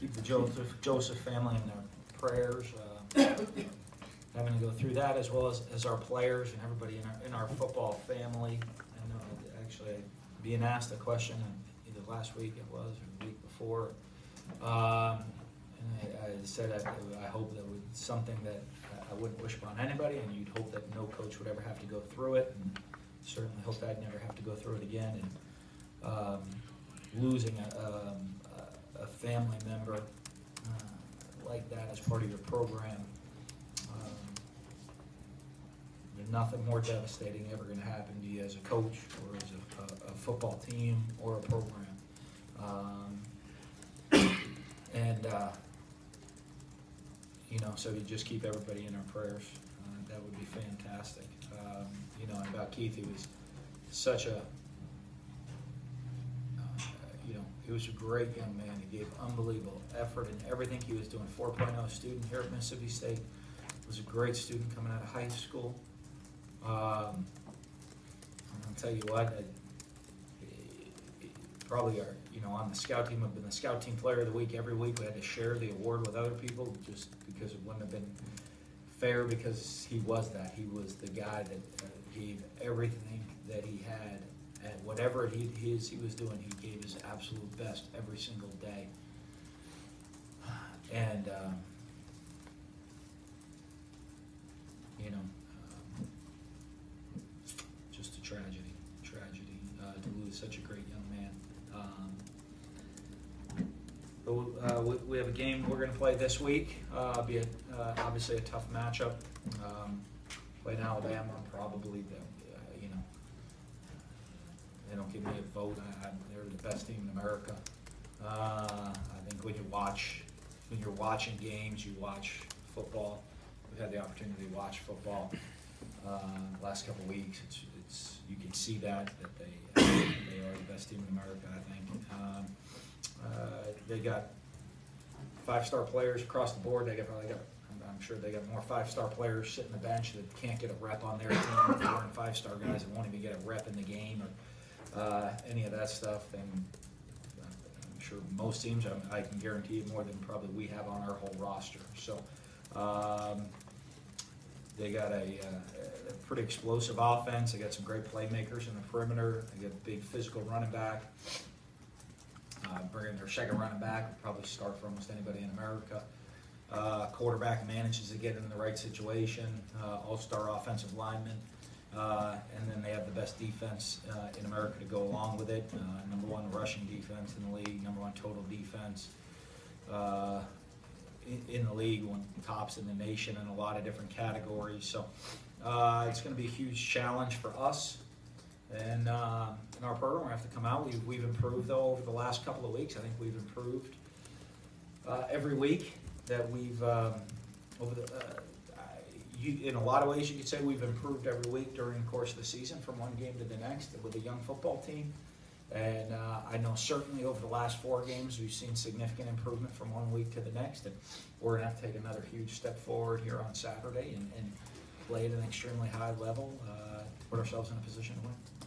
keep the Joseph, Joseph family in their prayers. uh, Having to go through that as well as, as our players and everybody in our, in our football family. I know, actually, being asked a question either last week it was or the week before. Um, And I, I said I, I hope that was something that I- wouldn't wish upon anybody and you'd hope that no coach would ever have to go through it. And Certainly hope that I'd never have to go through it again. And um, losing a, a family member uh, like that as part of your program. um, There's nothing more devastating ever gonna happen to you as a coach or as a, a, a football team or a program. Um, And, uh, you know, so you just keep everybody in our prayers. Uh, That would be fantastic. Um, You know, about Keith, he was such a, uh, you know, he was a great young man. He gave unbelievable effort in everything he was doing. 4.0 student here at Mississippi State. Was a great student coming out of high school. Um, I'll tell you what, I- probably our, you know, on the scout team, I've been the scout team player of the week every week. We had to share the award with other people just because it wouldn't have been fair because he was that. He was the guy that uh, gave everything that he had at whatever he, his, he was doing, he gave his absolute best every single day. And, um, you know, um, just a tragedy, tragedy, uh, to lose such a great young man. Um, But, uh, we, we have a game we're gonna play this week, uh, be a, uh, obviously a tough matchup. Um, Playing Alabama, probably the, uh, you know, they don't give me a vote, I, I, they're the best team in America. Uh, I think when you watch, when you're watching games, you watch football, we've had the opportunity to watch football, uh, the last couple of weeks, it's, it's, you can see that, that they, they are the best team in America, I think. Um, uh, They got five-star players across the board, they got, probably got, I'm- sure they got more five-star players sitting on the bench that can't get a rep on their team, four and five-star guys that won't even get a rep in the game, or, uh, any of that stuff, and I'm sure most teams, I- I can guarantee more than probably we have on our whole roster, so, um, they got a, uh, a pretty explosive offense. They got some great playmakers in the perimeter. They got a big physical running back. Uh, bringing their second running back, would probably start for almost anybody in America. Uh, quarterback manages to get in the right situation. Uh, all-star offensive lineman. Uh, and then they have the best defense uh, in America to go along with it. Uh, number one rushing defense in the league. Number one total defense. Uh, in, in the league, one tops in the nation in a lot of different categories. So uh, it's going to be a huge challenge for us. And uh, in our program, we have to come out. We've, we've improved though over the last couple of weeks. I think we've improved uh, every week that we've um, over the. You, in a lot of ways, you could say we've improved every week during the course of the season, from one game to the next, with a young football team. And uh, I know certainly over the last four games, we've seen significant improvement from one week to the next. And we're going to have to take another huge step forward here on Saturday and, and play at an extremely high level, uh, put ourselves in a position to win.